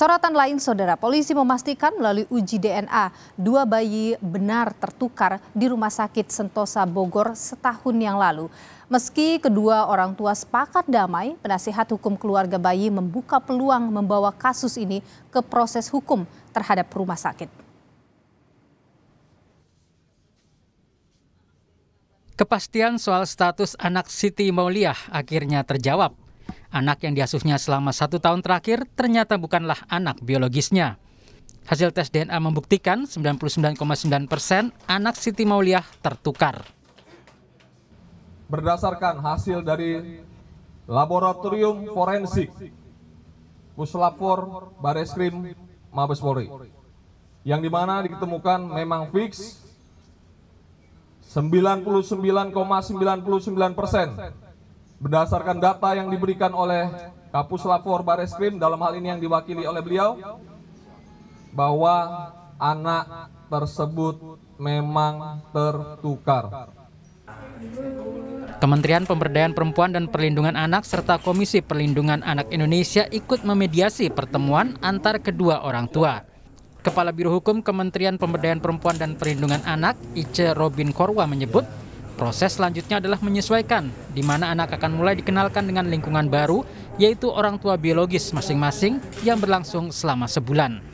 Sorotan lain, saudara polisi memastikan melalui uji DNA dua bayi benar tertukar di Rumah Sakit Sentosa Bogor setahun yang lalu. Meski kedua orang tua sepakat damai, penasihat hukum keluarga bayi membuka peluang membawa kasus ini ke proses hukum terhadap rumah sakit. Kepastian soal status anak Siti Mauliah akhirnya terjawab. Anak yang diasuhnya selama satu tahun terakhir ternyata bukanlah anak biologisnya. Hasil tes DNA membuktikan 99,9 persen anak Siti Mauliah tertukar. Berdasarkan hasil dari laboratorium forensik Puslapor Bareskrim Mabes Polri, yang di mana ditemukan memang fix 99,99 persen berdasarkan data yang diberikan oleh Kapus Lapor Bareskrim dalam hal ini yang diwakili oleh beliau bahwa anak tersebut memang tertukar. Kementerian Pemberdayaan Perempuan dan Perlindungan Anak serta Komisi Perlindungan Anak Indonesia ikut memediasi pertemuan antar kedua orang tua. Kepala Biro Hukum Kementerian Pemberdayaan Perempuan dan Perlindungan Anak, Ice Robin Korwa menyebut, Proses selanjutnya adalah menyesuaikan, di mana anak akan mulai dikenalkan dengan lingkungan baru, yaitu orang tua biologis masing-masing yang berlangsung selama sebulan.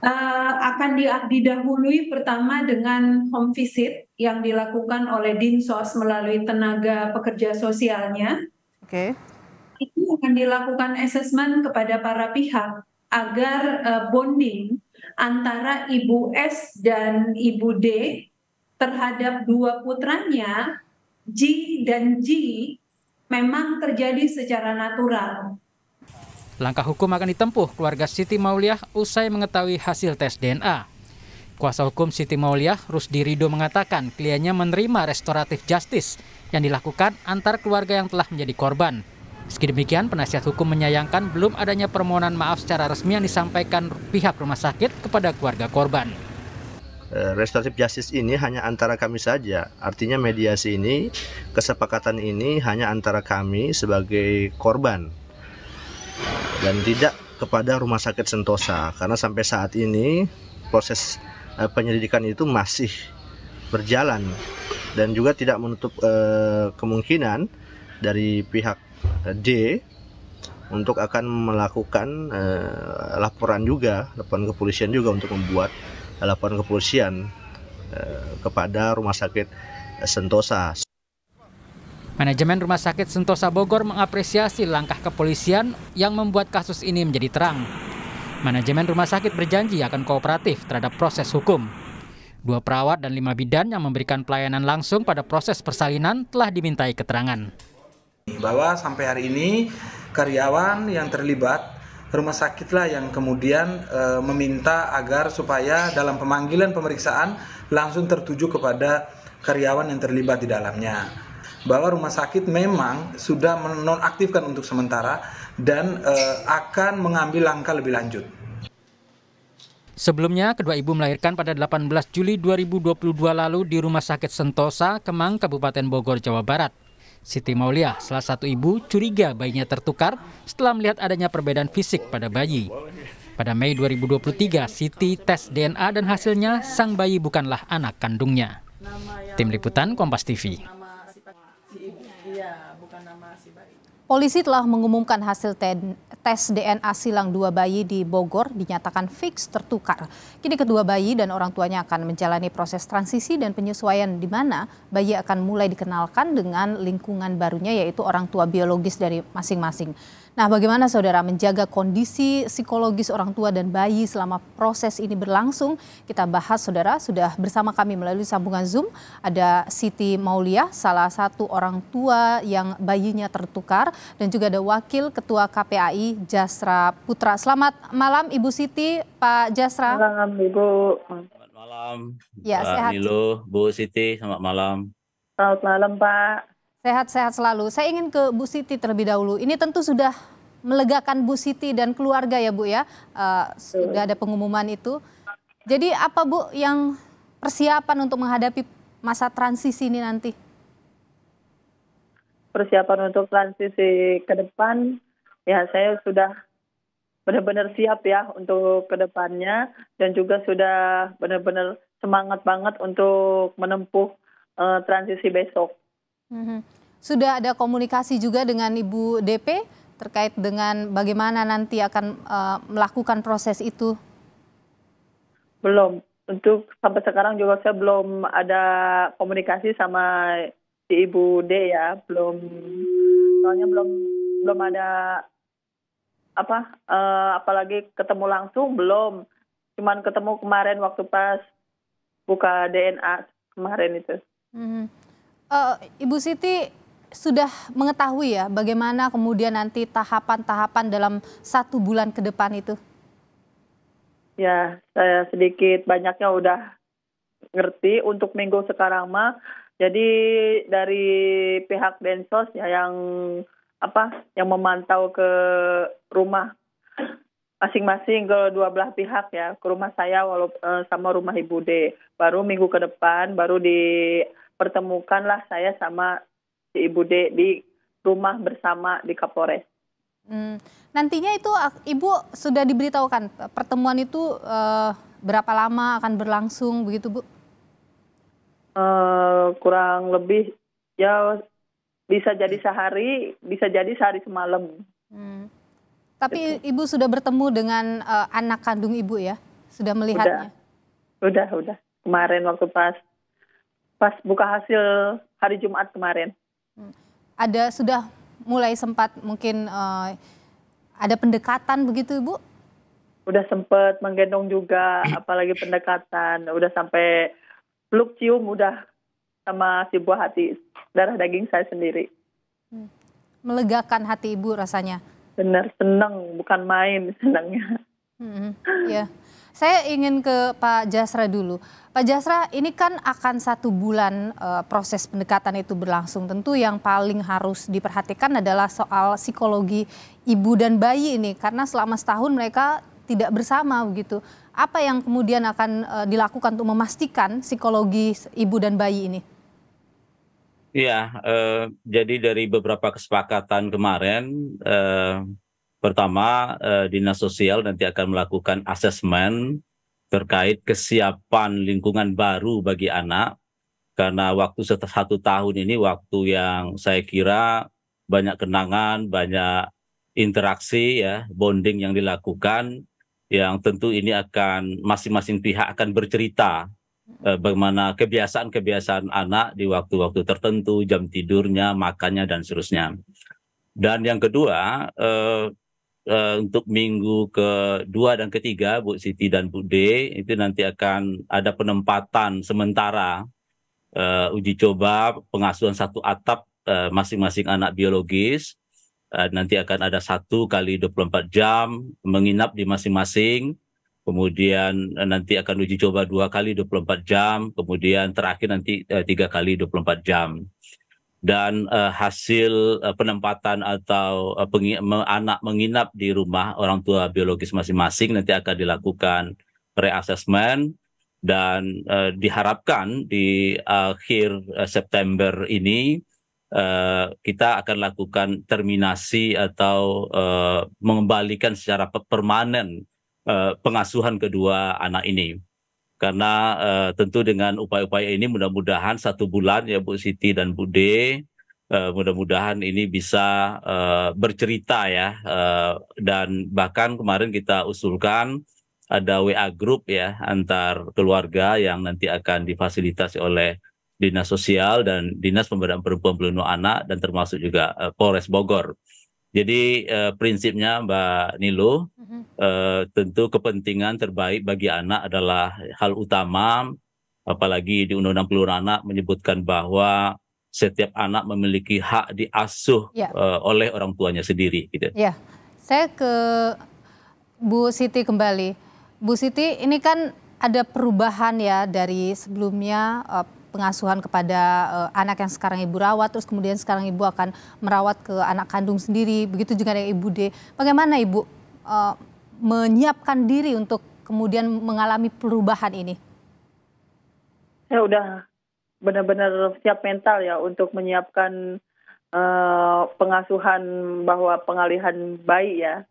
Uh, akan didahului pertama dengan home visit yang dilakukan oleh Dinsos melalui tenaga pekerja sosialnya. Oke. Okay. Itu akan dilakukan asesmen kepada para pihak agar uh, bonding antara Ibu S dan Ibu D terhadap dua putranya, G dan G, memang terjadi secara natural. Langkah hukum akan ditempuh keluarga Siti Mauliah usai mengetahui hasil tes DNA. Kuasa hukum Siti Mauliah, Rusdi Rido mengatakan kliennya menerima restoratif justice yang dilakukan antar keluarga yang telah menjadi korban. Meski demikian, penasihat hukum menyayangkan belum adanya permohonan maaf secara resmi yang disampaikan pihak rumah sakit kepada keluarga korban. Eh, restoratif justice ini hanya antara kami saja. Artinya mediasi ini, kesepakatan ini hanya antara kami sebagai korban. Dan tidak kepada Rumah Sakit Sentosa. Karena sampai saat ini proses uh, penyelidikan itu masih berjalan. Dan juga tidak menutup uh, kemungkinan dari pihak D untuk akan melakukan laporan juga, laporan kepolisian juga untuk membuat laporan kepolisian eh, kepada Rumah Sakit Sentosa. Manajemen Rumah Sakit Sentosa Bogor mengapresiasi langkah kepolisian yang membuat kasus ini menjadi terang. Manajemen rumah sakit berjanji akan kooperatif terhadap proses hukum. Dua perawat dan lima bidan yang memberikan pelayanan langsung pada proses persalinan telah dimintai keterangan. Bahwa sampai hari ini karyawan yang terlibat rumah sakitlah yang kemudian e, meminta agar supaya dalam pemanggilan pemeriksaan langsung tertuju kepada karyawan yang terlibat di dalamnya. Bahwa rumah sakit memang sudah menonaktifkan untuk sementara dan e, akan mengambil langkah lebih lanjut. Sebelumnya, kedua ibu melahirkan pada 18 Juli 2022 lalu di Rumah Sakit Sentosa, Kemang, Kabupaten Bogor, Jawa Barat. Siti Mauliah, salah satu ibu, curiga bayinya tertukar setelah melihat adanya perbedaan fisik pada bayi. Pada Mei 2023, Siti tes DNA dan hasilnya sang bayi bukanlah anak kandungnya. Tim Liputan Kompas TV. Polisi telah mengumumkan hasil tes DNA silang dua bayi di Bogor dinyatakan fix tertukar. Kini kedua bayi dan orang tuanya akan menjalani proses transisi dan penyesuaian di mana bayi akan mulai dikenalkan dengan lingkungan barunya yaitu orang tua biologis dari masing-masing. Nah, bagaimana saudara menjaga kondisi psikologis orang tua dan bayi selama proses ini berlangsung? Kita bahas saudara, sudah bersama kami melalui sambungan Zoom. Ada Siti Mauliah, salah satu orang tua yang bayinya tertukar. Dan juga ada Wakil Ketua KPAI Jasra Putra. Selamat malam Ibu Siti, Pak Jasra. Malam Ibu. Selamat malam. Ya, Pak sehat. Nilo, Bu Siti, selamat malam. Selamat malam Pak. Sehat-sehat selalu. Saya ingin ke Bu Siti terlebih dahulu. Ini tentu sudah melegakan Bu Siti dan keluarga ya Bu ya. Uh, sudah ada pengumuman itu. Jadi apa Bu yang persiapan untuk menghadapi masa transisi ini nanti? Persiapan untuk transisi ke depan, ya saya sudah benar-benar siap ya untuk ke depannya dan juga sudah benar-benar semangat banget untuk menempuh uh, transisi besok. Mm-hmm. Sudah ada komunikasi juga dengan Ibu DP terkait dengan bagaimana nanti akan uh, melakukan proses itu? Belum. Untuk sampai sekarang juga saya belum ada komunikasi sama si Ibu D ya, belum soalnya belum belum ada apa uh, apalagi ketemu langsung belum cuman ketemu kemarin waktu pas buka DNA kemarin itu. Hmm. Uh, Ibu Siti sudah mengetahui ya bagaimana kemudian nanti tahapan-tahapan dalam satu bulan ke depan itu? Ya, saya sedikit banyaknya udah ngerti untuk minggu sekarang mah. Jadi dari pihak Densos ya yang apa yang memantau ke rumah masing-masing ke dua belah pihak ya ke rumah saya walaupun uh, sama rumah ibu D baru minggu ke depan baru dipertemukan lah saya sama si ibu D di rumah bersama di Kapolres. Hmm. Nantinya itu ibu sudah diberitahukan pertemuan itu uh, berapa lama akan berlangsung begitu bu? Uh, kurang lebih ya bisa jadi sehari, bisa jadi sehari semalam. Hmm. Tapi ibu sudah bertemu dengan uh, anak kandung ibu ya? Sudah melihatnya? Udah, udah, udah. Kemarin waktu pas pas buka hasil hari Jumat kemarin. Hmm. Ada sudah mulai sempat mungkin uh, ada pendekatan begitu ibu? Udah sempat menggendong juga, apalagi pendekatan. Udah sampai peluk cium udah sama si buah hati darah daging saya sendiri. Hmm. Melegakan hati ibu rasanya benar senang bukan main senangnya. Hmm, ya. Saya ingin ke Pak Jasra dulu. Pak Jasra, ini kan akan satu bulan uh, proses pendekatan itu berlangsung. Tentu yang paling harus diperhatikan adalah soal psikologi ibu dan bayi ini, karena selama setahun mereka tidak bersama begitu. Apa yang kemudian akan uh, dilakukan untuk memastikan psikologi ibu dan bayi ini? Iya, eh, jadi dari beberapa kesepakatan kemarin, eh, pertama eh, dinas sosial nanti akan melakukan asesmen terkait kesiapan lingkungan baru bagi anak, karena waktu satu tahun ini waktu yang saya kira banyak kenangan, banyak interaksi ya, bonding yang dilakukan, yang tentu ini akan masing-masing pihak akan bercerita eh, bagaimana kebiasaan-kebiasaan anak di waktu-waktu tertentu, jam tidurnya, makannya dan seterusnya. Dan yang kedua eh, eh, untuk minggu kedua dan ketiga Bu Siti dan Bu D itu nanti akan ada penempatan sementara eh, uji coba pengasuhan satu atap eh, masing-masing eh, anak biologis. Eh, nanti akan ada satu kali 24 jam menginap di masing-masing kemudian eh, nanti akan uji coba dua kali 24 jam, kemudian terakhir nanti tiga kali 24 jam. Dan uh, hasil uh, penempatan atau uh, pengi anak menginap di rumah orang tua biologis masing-masing nanti akan dilakukan reassessment dan uh, diharapkan di akhir uh, September ini uh, kita akan lakukan terminasi atau uh, mengembalikan secara permanen Eh, pengasuhan kedua anak ini. Karena uh, tentu dengan upaya-upaya ini mudah-mudahan satu bulan ya Bu Siti dan Bu D, uh, mudah-mudahan ini bisa uh, bercerita ya. Uh, dan bahkan kemarin kita usulkan ada WA group ya antar keluarga yang nanti akan difasilitasi oleh Dinas Sosial dan Dinas Pemberdayaan Perempuan Pelindung Anak dan termasuk juga uh, Polres Bogor. Jadi uh, prinsipnya Mbak Nilo, uh, tentu kepentingan terbaik bagi anak adalah hal utama, apalagi di Undang-Undang Pelindungan Anak menyebutkan bahwa setiap anak memiliki hak diasuh ya. uh, oleh orang tuanya sendiri. Gitu. Ya, saya ke Bu Siti kembali. Bu Siti, ini kan ada perubahan ya dari sebelumnya uh, pengasuhan kepada uh, anak yang sekarang ibu rawat, terus kemudian sekarang ibu akan merawat ke anak kandung sendiri, begitu juga dengan ibu D. Bagaimana ibu uh, menyiapkan diri untuk kemudian mengalami perubahan ini? Saya udah benar-benar siap mental ya untuk menyiapkan uh, pengasuhan bahwa pengalihan bayi ya.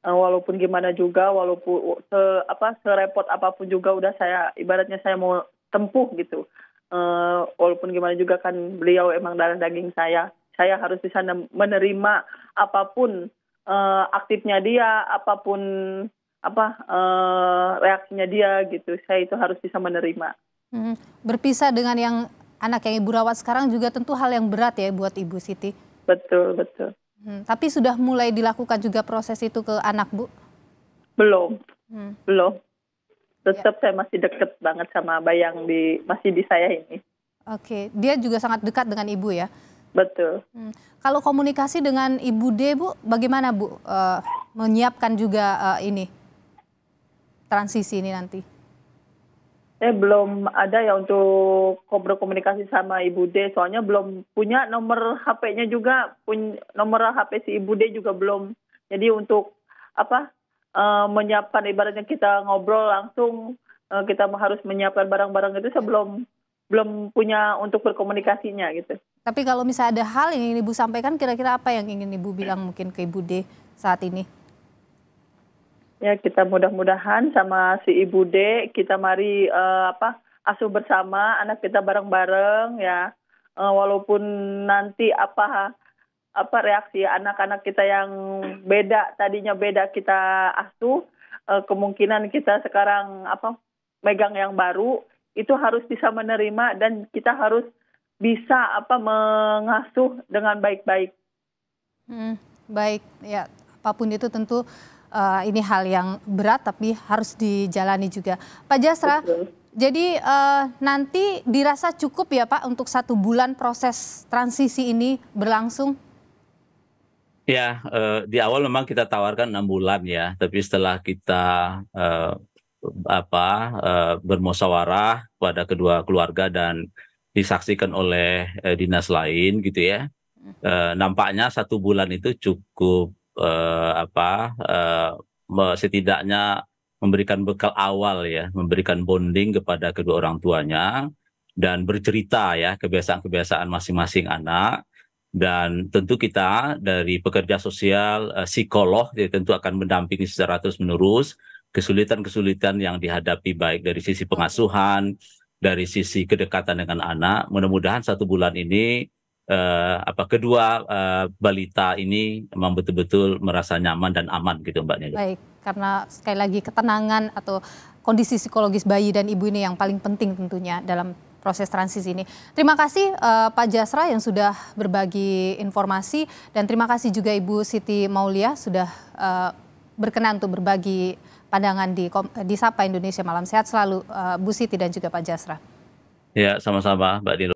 walaupun gimana juga walaupun se apa serepot apa pun juga udah saya ibaratnya saya mau tempuh gitu uh, walaupun gimana juga kan beliau emang darah daging saya saya harus bisa menerima apa pun uh, aktifnya dia apa pun apa uh, reaksinya dia gitu saya itu harus bisa menerima hmm. berpisah dengan yang anak yang ibu rawat sekarang juga tentu hal yang berat ya buat ibu Siti betul betul Hmm, tapi sudah mulai dilakukan juga proses itu ke anak bu? Belum, hmm. belum. Tetap ya. saya masih deket banget sama bayang di masih di saya ini. Oke, dia juga sangat dekat dengan ibu ya? Betul. Hmm. Kalau komunikasi dengan ibu D bu, bagaimana bu uh, menyiapkan juga uh, ini transisi ini nanti? saya belum ada ya untuk berkomunikasi sama Ibu D, soalnya belum punya nomor HP-nya juga, punya nomor HP si Ibu D juga belum. Jadi untuk apa uh, menyiapkan ibaratnya kita ngobrol langsung, uh, kita harus menyiapkan barang-barang itu saya belum belum punya untuk berkomunikasinya gitu. Tapi kalau misalnya ada hal yang ingin Ibu sampaikan, kira-kira apa yang ingin Ibu bilang mungkin ke Ibu D saat ini? ya kita mudah-mudahan sama si Ibu D kita mari uh, apa asuh bersama anak kita bareng-bareng ya uh, walaupun nanti apa apa reaksi anak-anak kita yang beda tadinya beda kita asuh uh, kemungkinan kita sekarang apa megang yang baru itu harus bisa menerima dan kita harus bisa apa mengasuh dengan baik-baik. Hmm, baik ya apa pun itu tentu uh, ini hal yang berat tapi harus dijalani juga. Pak Jasra, Betul. jadi uh, nanti dirasa cukup ya Pak untuk satu bulan proses transisi ini berlangsung? Ya, uh, di awal memang kita tawarkan enam bulan ya, tapi setelah kita uh, apa uh, bermusyawarah pada kedua keluarga dan disaksikan oleh uh, dinas lain gitu ya, uh, nampaknya satu bulan itu cukup uh, apa uh, setidaknya memberikan bekal awal ya, memberikan bonding kepada kedua orang tuanya dan bercerita ya kebiasaan-kebiasaan masing-masing anak dan tentu kita dari pekerja sosial uh, psikolog ya, tentu akan mendampingi secara terus menerus kesulitan-kesulitan yang dihadapi baik dari sisi pengasuhan dari sisi kedekatan dengan anak mudah-mudahan satu bulan ini uh, apa kedua uh, balita ini memang betul-betul merasa nyaman dan aman gitu Mbak Nilo. Baik, karena sekali lagi ketenangan atau kondisi psikologis bayi dan ibu ini yang paling penting tentunya dalam proses transisi ini. Terima kasih uh, Pak Jasra yang sudah berbagi informasi dan terima kasih juga Ibu Siti Maulia sudah uh, berkenan untuk berbagi pandangan di di Sapa Indonesia Malam Sehat selalu uh, Bu Siti dan juga Pak Jasra. Ya, sama-sama Mbak Nilo.